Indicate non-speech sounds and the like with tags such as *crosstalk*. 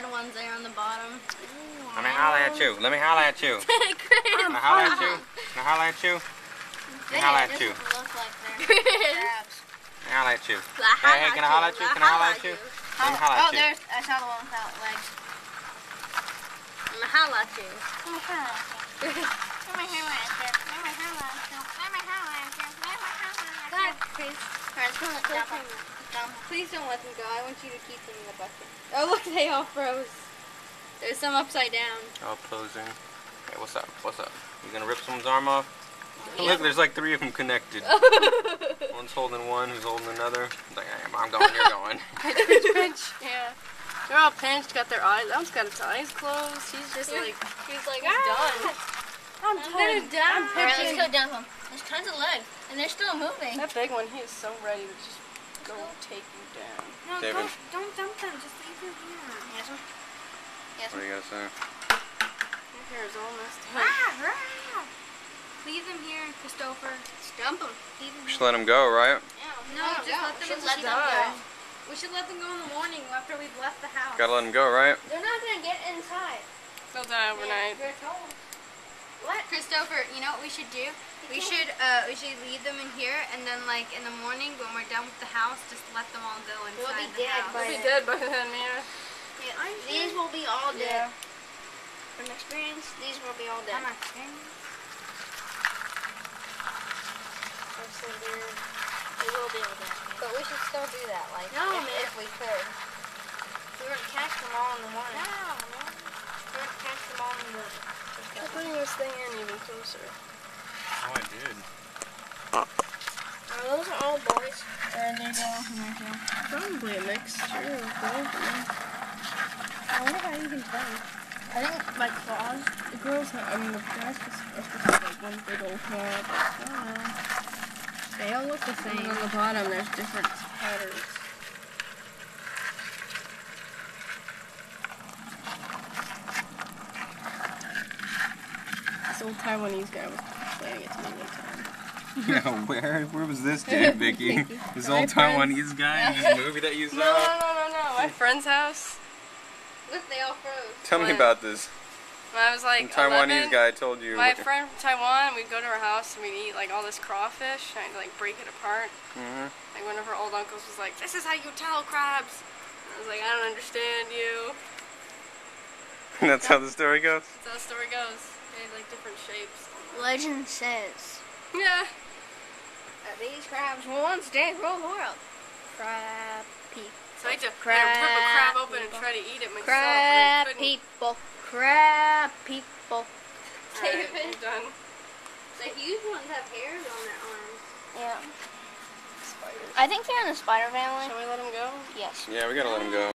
dead ones there on the bottom. Ooh, Let me holler at you. Let me holler at you. Chris. Let me holler at you. Let me holler at you. Let me holler at you. Look like they're Chris. crabs. Let me holler at you. Hey, hey, can I holler at you? Can I holler at you? Let me holler Oh, at you. Oh, there's, I saw the one without legs. I'm gonna holler at you. Let me holler at you. Let me holler at you. Let me holler at you. Let me holler at you. Let me holler at you. Go you. ahead, Chris. Alright, come on, Dump dump 'em. them. Dump 'em. Please don't let them go. I want you to keep them in the bucket. Oh, look, they all froze. There's some upside down. All posing. Hey, what's up? What's up? You gonna rip someone's arm off? Look, there's like three of them connected. *laughs* One's holding one, who's holding another. It's like, hey, I'm going, you're going. *laughs* Pinch, *laughs* pinch. Yeah. They're all pinched, got their eyes. That one's got its eyes closed. He's just like, He's like, ah! he's done. I'm, gonna die. I'm Alright, let's go dump them. There's tons of legs, and they're still moving. That big one, he is so ready to just go take you down. No, David. don't, don't dump them. Just leave them here. Yes, sir. Yes, What do you gotta say? Your hair is all messed up. Rah, rah. Leave them here, Christopher. Dump them. Leave them Just let them go, right? Yeah. No, oh, just let them, should let let them them go. We should let them go in the morning after we've left the house. Gotta let them go, right? They're not gonna get inside. They'll die overnight. They're told. What? Christopher, you know what we should do? We should uh we should leave them in here and then like in the morning when we're done with the house, just let them all go inside We'll be the dead house. by They'll be dead by then, man. Yeah, I'm These will be all Yeah. dead. From experience, these will be all dead. I'm not scared. That's so weird. They will be all dead. But we should still do that, like No, if, man. if we could. We were to catch them all in the morning. No, We were to catch them all in the morning. Try putting this thing in even closer. Oh, I did. Oh, those are all boys. Or they go here. Probably a mixture of both. I wonder how you can tell. I think my claws. The girls have, I mean, the guys just are supposed to have like one big old claw, but I don't know. They all look the And same. on the bottom, there's different patterns. This old Taiwanese guy was playing it to me one time. *laughs* Yeah, where? Where was this dude, Vicky? *laughs* This old Taiwanese guy in this movie that you *laughs* saw? No, no, no, no, no. My friend's house. Look, they all froze. Tell me about this. When I was Some like Taiwanese 11, guy told you. My friend from Taiwan, we'd go to her house and we'd eat like all this crawfish and I'd like break it apart. hmm Like one of her old uncles was like, "This is how you tell crabs." And I was like, "I don't understand you." That's how the story goes. That's how the story goes. They have like different shapes. Legend says Yeah. that these crabs will one day rule the world. Crab people. So I had to, I had to rip a Crab crab open and people. try to eat it myself. Crab and people. Crab people. Alright, *laughs* I'm done. The huge ones have hairs on their arms. Yeah. I think they're in the spider family. Shall we let him go? Yes. Yeah, we gotta let him go.